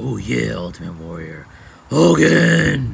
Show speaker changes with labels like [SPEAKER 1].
[SPEAKER 1] Oh yeah, Ultimate Warrior. Hogan!